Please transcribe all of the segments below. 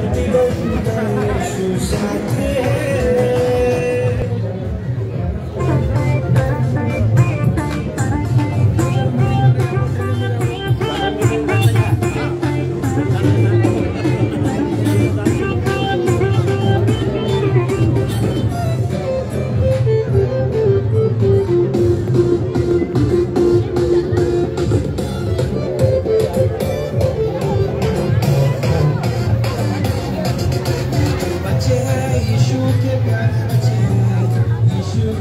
Sacrifício, sacrifício.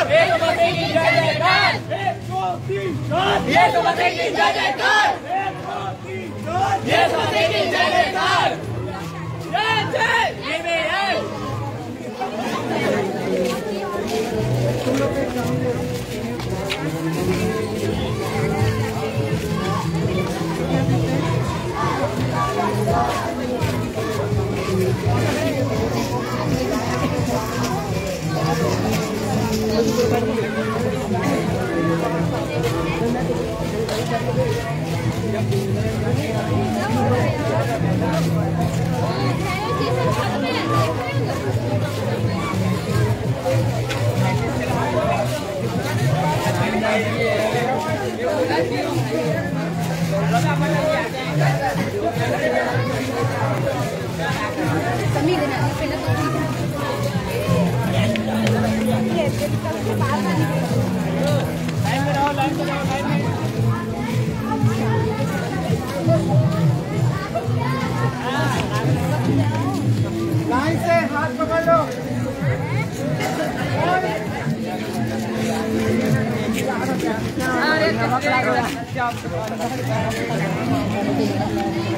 जयकार एक दो बसेगी जय जयकार एक दो तीन चार एक दो बसेगी जय जयकार एक दो तीन चार एक दो बसेगी जय जयकार। Kami din natin pinatulungan. Line से हाथ पकड़ लो एक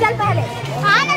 चल पहले। हाँ ना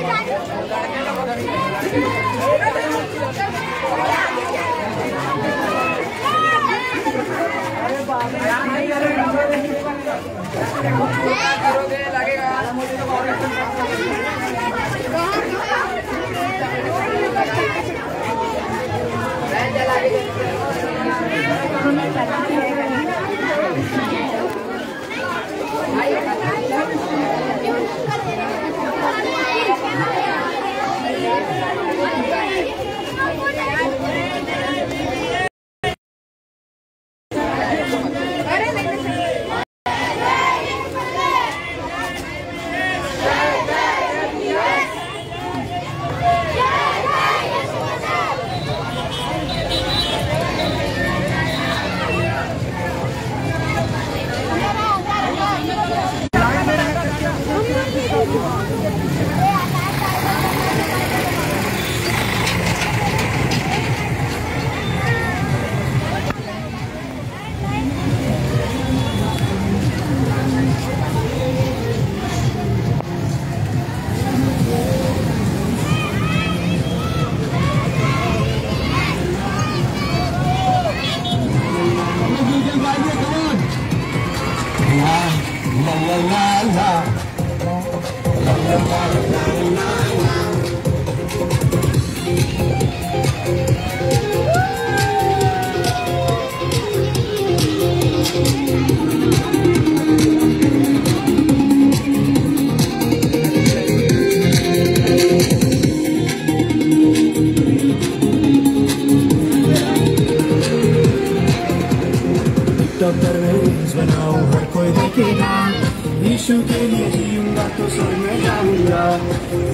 यीशु के लिए जीऊँगा तो स्वर्ग में जाऊँगा।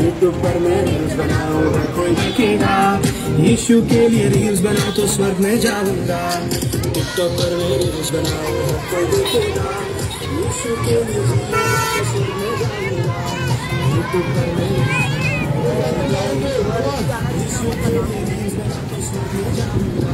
यूट्यूब पर मैं रील्स बनाऊँगा कोई देखेगा। यीशु के लिए रील्स बनाओ तो स्वर्ग में जाऊँगा। टिकटॉक पर मैं रील्स बनाऊँगा कोई देखेगा। यीशु के लिए यूट्यूब पर मैं के लिए रील्स बनाओ तो स्वर्ग में जाऊँगा।